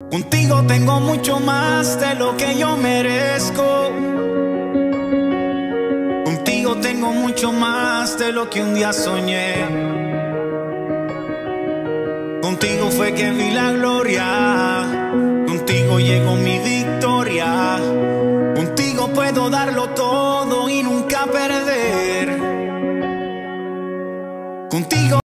Contigo tengo mucho más de lo que yo merezco. Contigo tengo mucho más de lo que un día soñé. Contigo fue que vi la gloria. Contigo llegó mi victoria. Contigo puedo darlo todo y nunca perder. Contigo